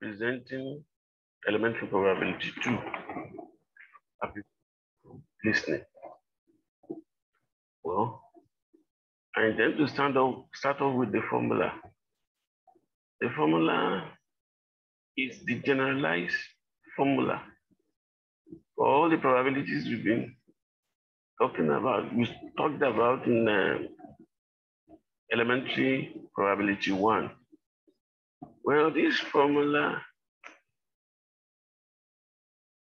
Presenting elementary probability two. Happy listening. Well, I intend to stand off, start off with the formula. The formula is the generalized formula for all the probabilities we've been talking about. We talked about in uh, elementary probability one. Well, this formula,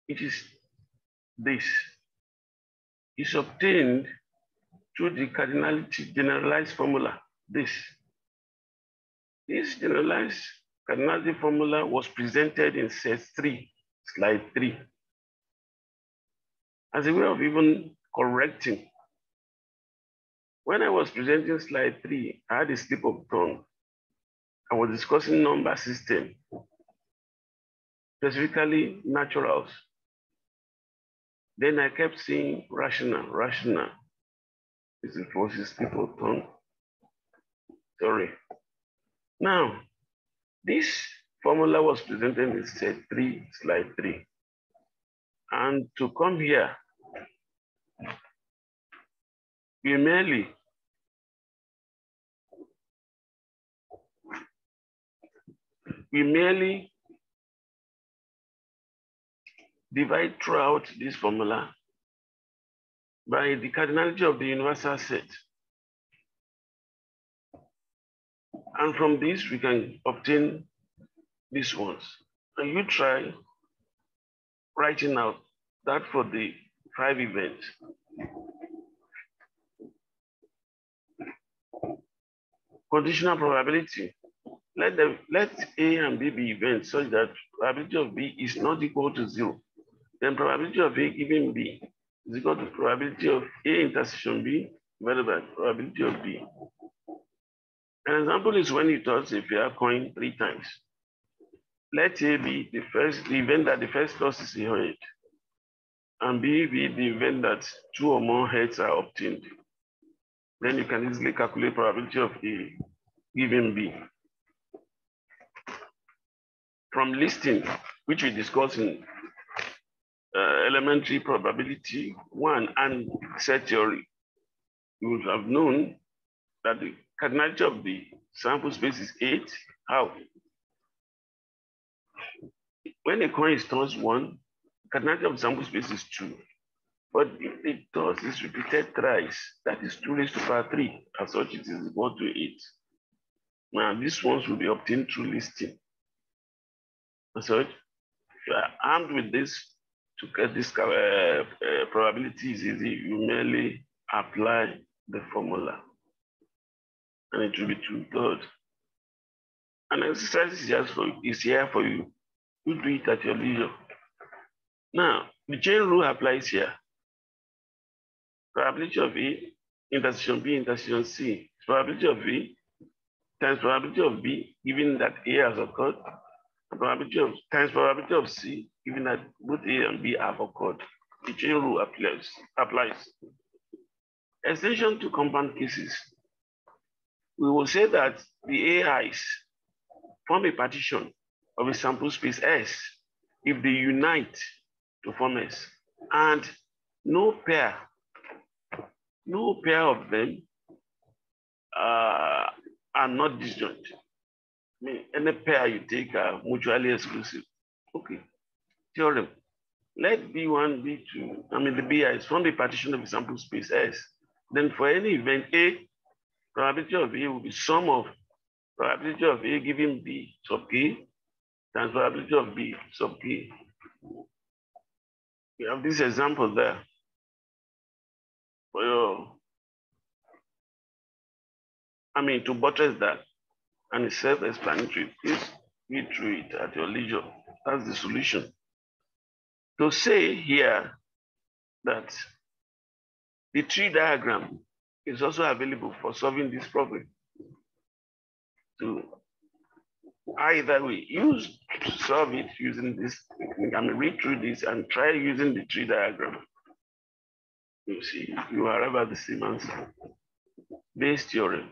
it is this. is obtained through the cardinality generalized formula, this. This generalized cardinality formula was presented in set three, slide three. As a way of even correcting. When I was presenting slide three, I had a slip of tongue. I was discussing number system, specifically naturals. Then I kept saying rational, rational. This slip of tongue. Sorry. Now, this formula was presented in set three, slide three. And to come here, we we merely divide throughout this formula by the cardinality of the universal set. And from this, we can obtain these ones. And you try writing out that for the five events. Conditional probability. Let them let A and B be events such that probability of B is not equal to zero. Then probability of A given B is equal to probability of A intersection B divided by probability of B. An example is when you toss a fair coin three times. Let A be the first the event that the first toss is a head, and B be the event that two or more heads are obtained. Then you can easily calculate probability of A given B. From listing, which we discussed in uh, elementary probability one and set theory, you would have known that the cardinality of the sample space is eight. How? When a coin is tossed one, cardinality of the sample space is two. But if the toss is repeated thrice, that is two raised to power three. As such, it is equal to eight. Now, these ones will be obtained through listing. If you are armed with this to get this uh, uh, probability is easy, you merely apply the formula. And it will be two thirds. An exercise is, just for, is here for you. You do it at your leisure. Now, the chain rule applies here. Probability of A, intersection B, intersection C. Probability of A times probability of B, given that A has occurred, probability of times probability of C, given that both A and B have occurred. The chain rule applies. applies. Extension to compound cases. We will say that the AIs form a partition of a sample space S if they unite to form S. And no pair, no pair of them uh, are not disjoint. Mean, any pair you take are mutually exclusive. Okay. Theorem. Let B1, B2, I mean the BI is from the partition of the sample space S. Then for any event A, probability of A will be sum of probability of A given B sub K times probability of B sub K. We have this example there for your, I mean, to buttress that and it's self-explanatory. Please read through it at your leisure. That's the solution. To say here that the tree diagram is also available for solving this problem. To either we use to solve it using this. I mean, read through this and try using the tree diagram. You see, you arrive at the same answer. Bayes theorem.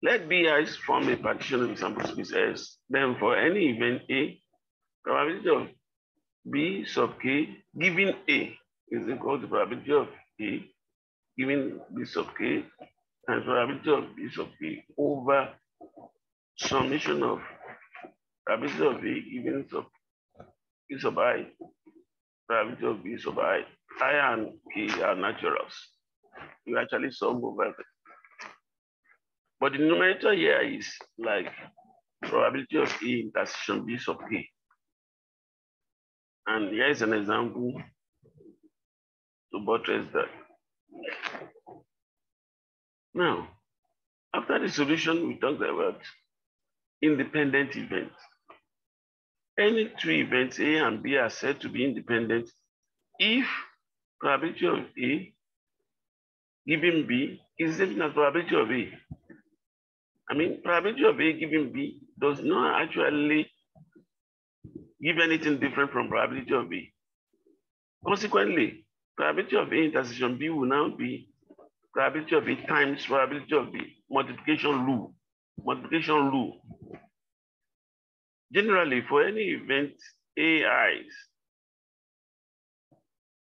Let BIs form a partition of sample space S. Then for any event A, probability of B sub K given A is equal to probability of A given B sub K and probability of B sub K over summation of probability of A given sub B sub I, probability of B sub I. I and K are naturals. You actually sum over. But the numerator here is like probability of A intersection B sub K. And here is an example to buttress that. Now, after the solution, we talked about independent events. Any two events, A and B, are said to be independent if probability of A given B is the as probability of A. I mean, probability of A given B does not actually give anything different from probability of B. Consequently, probability of A intersection B will now be probability of A times probability of B, multiplication rule, multiplication rule. Generally, for any event AIs,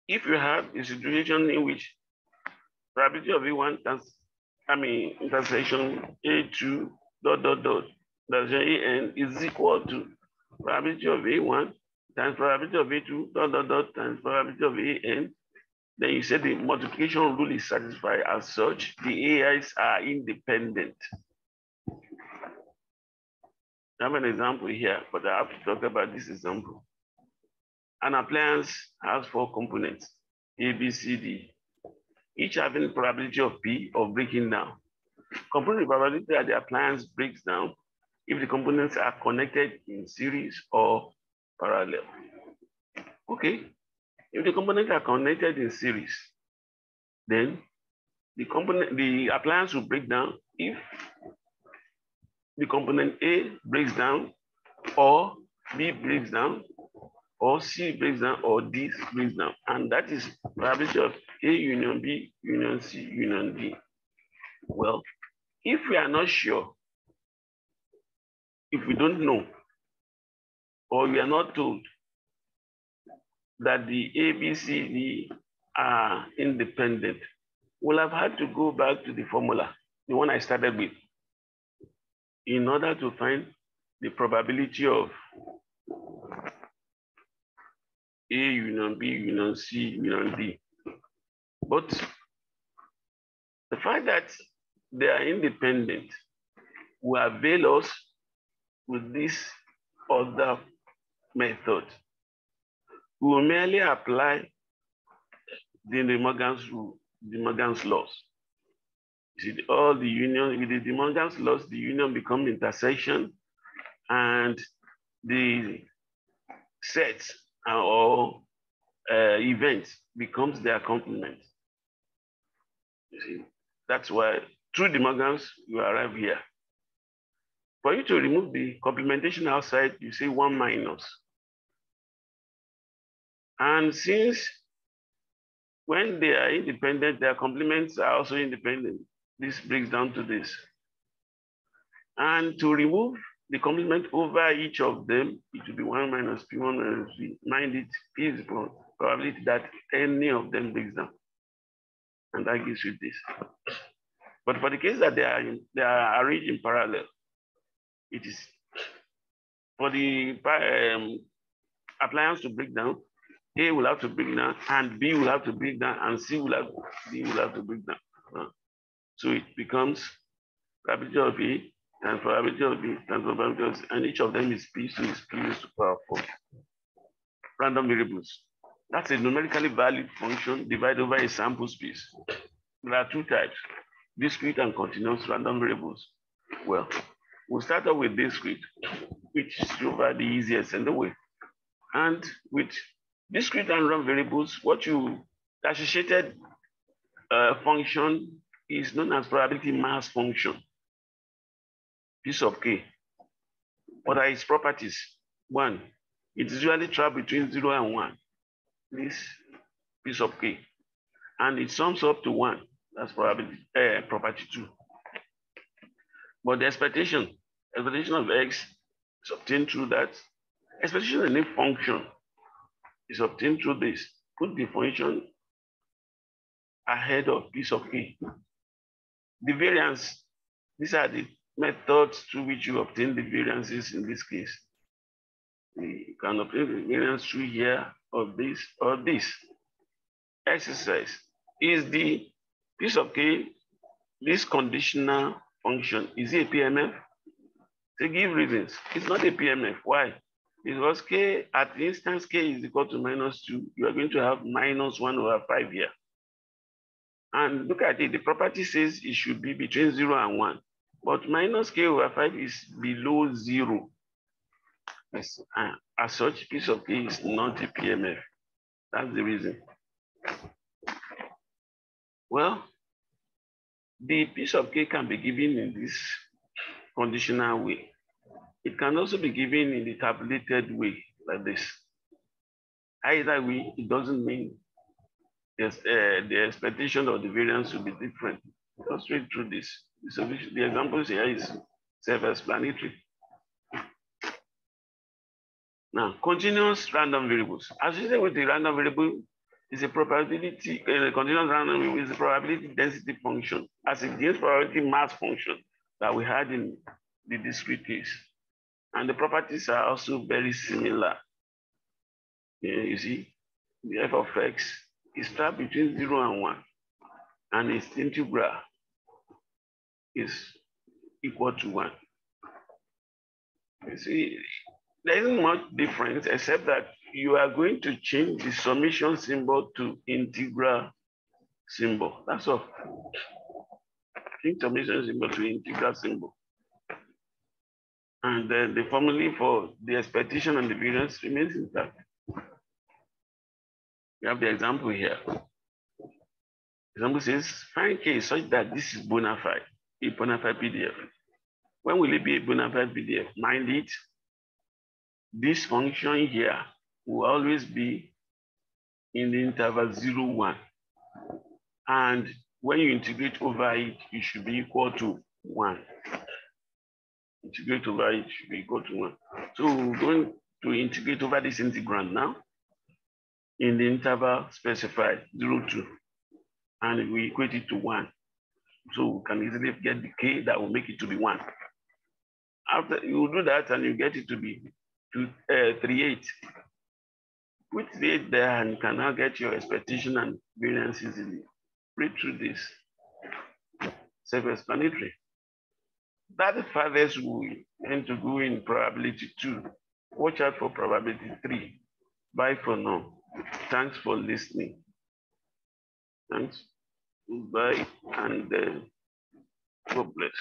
if you have a situation in which probability of A1 times, I mean, intersection A2 dot dot dot, intersection AN is equal to probability of A1 times probability of A2 dot dot dot times probability of AN, then you say the multiplication rule is satisfied as such, the AIs are independent. I have an example here, but I have to talk about this example. An appliance has four components, A, B, C, D, each having probability of P of breaking down. Component probability that the appliance breaks down if the components are connected in series or parallel. Okay, if the components are connected in series, then the component, the appliance will break down if the component A breaks down, or B breaks down, or C breaks down, or D breaks down. And that is probability of A union B, union C, union D. Well, if we are not sure, if we don't know, or we are not told that the A, B, C, D are independent, we'll have had to go back to the formula, the one I started with, in order to find the probability of A union B union C union D. But the fact that they are independent will avail us with this other method. We will merely apply the De Morgan's rule, De Morgan's laws. You see, all the union, with De Morgan's laws, the union become intersection and the sets or uh, events becomes their complement. You see, that's why through Morgan's, you arrive here. For you to remove the complementation outside, you say one minus. And since when they are independent, their complements are also independent. This breaks down to this. And to remove the complement over each of them, it will be one minus P, one minus P. Mind it, P is probability that any of them breaks down. And that gives you this. But for the case that they are, in, they are arranged in parallel, it is for the um, appliance to break down, A will have to break down, and B will have to break down, and C will have, D will have to break down. So it becomes probability of A and probability of B and probability and each of them is P, so it's P to power four. Random variables. That's a numerically valid function divided over a sample space. There are two types, discrete and continuous random variables. Well, we'll start off with discrete, which is over the easiest in the way. And with discrete and random variables, what you associated uh, function is known as probability mass function, piece of K. What are its properties? One, it is usually trapped between zero and one, this piece of K. And it sums up to one, that's probability, uh, property two. But the expectation, expectation of x is obtained through that. Expectation in a function is obtained through this. Put the function ahead of piece of k. The variance, these are the methods through which you obtain the variances in this case. You can obtain the variance through here or this or this. Exercise is the piece of k, this conditional function, is it a PMF? To give reasons, it's not a PMF. Why? Because k at instance k is equal to minus 2, you are going to have minus 1 over 5 here. And look at it, the property says it should be between 0 and 1. But minus k over 5 is below 0. Yes. Uh, as such, piece of k is not a PMF. That's the reason. Well, the piece of cake can be given in this conditional way. It can also be given in the tabulated way, like this. Either way, it doesn't mean yes, uh, the expectation of the variance will be different. Go straight through this. The examples here is self-explanatory. Now, continuous random variables. Associated with the random variable is a probability, uh, continuous random variable is a probability density function as against probability mass function that we had in the discrete case. And the properties are also very similar. Yeah, you see, the f of x is trapped between zero and one, and its integral is equal to one. You see, there isn't much difference except that you are going to change the summation symbol to integral symbol. That's all. Change summation symbol to integral symbol. And then the formula for the expectation and the variance remains intact. We have the example here. Example says, find k such that this is bona fide, a bona fide PDF. When will it be a bona fide PDF? Mind it, this function here will always be in the interval 0, 1. And when you integrate over it, it should be equal to 1. Integrate over it should be equal to 1. So we're going to integrate over this integrand now in the interval specified 0, 2. And we equate it to 1. So we can easily get the k that will make it to be 1. After you do that and you get it to be to uh, 3, 8. Put 3, 8 there and you can now get your expectation and variance easily. Read through this. Self-explanatory. That's the farthest we tend to go in probability 2. Watch out for probability 3. Bye for now. Thanks for listening. Thanks. Bye and uh, God bless.